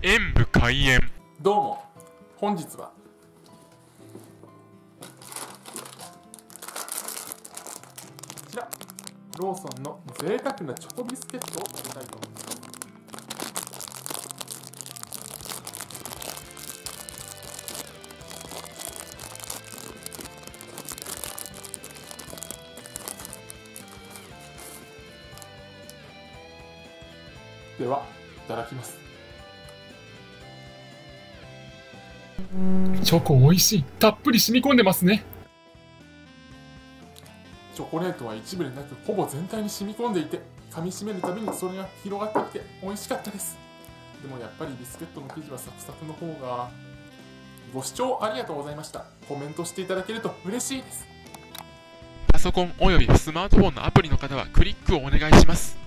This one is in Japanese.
演武開演。どうも。本日は。こちら。ローソンの贅沢なチョコビスケットを食べたいと思います。ではいただきます。チョコ美味しい。たっぷり染み込んでますね。チョコレートは一部でなくほぼ全体に染み込んでいて噛みしめるたびにそれが広がってきて美味しかったですでもやっぱりビスケットの生地はサクサクの方がご視聴ありがとうございましたコメントしていただけると嬉しいですパソコンおよびスマートフォンのアプリの方はクリックをお願いします